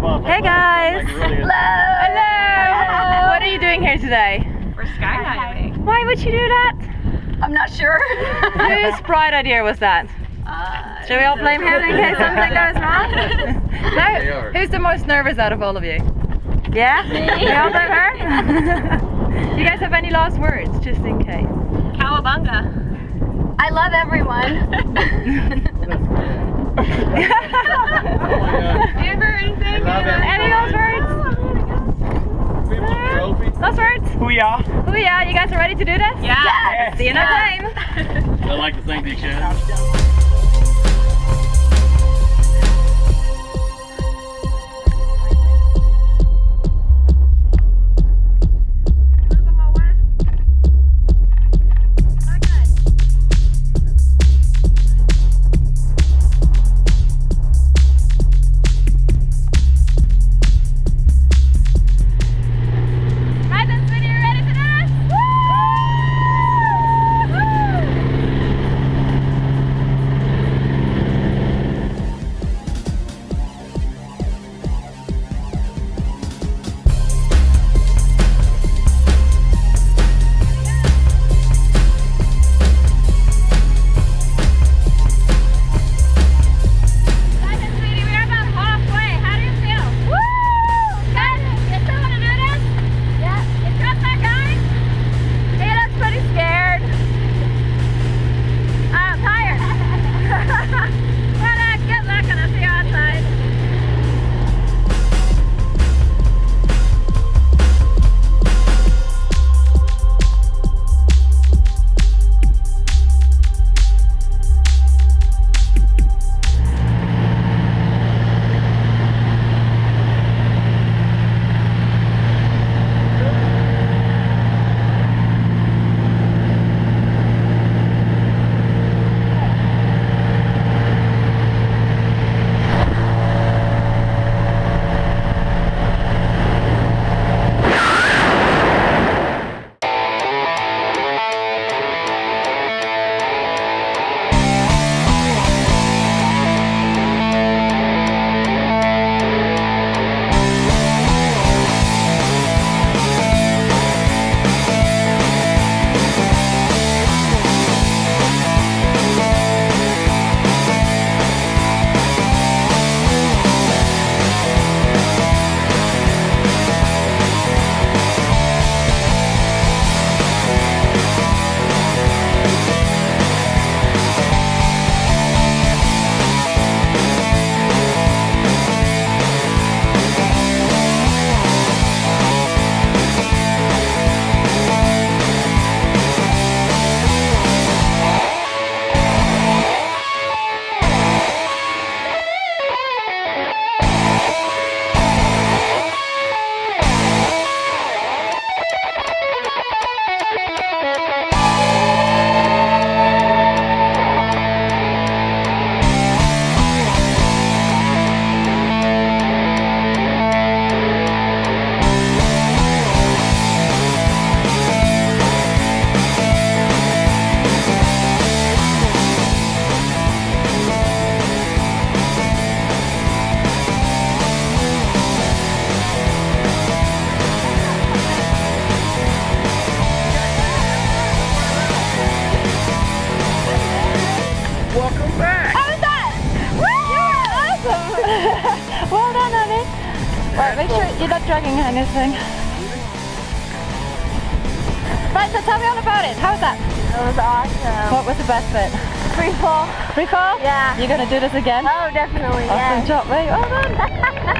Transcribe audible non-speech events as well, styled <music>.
guys. Hello. Hello. What are you doing here today? We're skydiving. Why would you do that? I'm not sure. <laughs> Whose bright idea was that? Uh, Should we all blame him in case something <laughs> goes wrong? no. Who's the most nervous out of all of you? Yeah? Me? We all blame <laughs> her? you guys have any last words, just in case? Cowabunga. I love everyone. Amber, anything? Any last words? Last words? Booyah. Booyah, you guys are ready to do this? Yeah. See you next time. <laughs> I'd like to thank the Academy. Right, make sure you're not dragging anything. Right, so tell me all about it. How was that? That was awesome. What was the best bit? Free fall. Free fall? Yeah. You're gonna do this again? Oh, definitely. Awesome Yeah. job, mate. Well done. <laughs>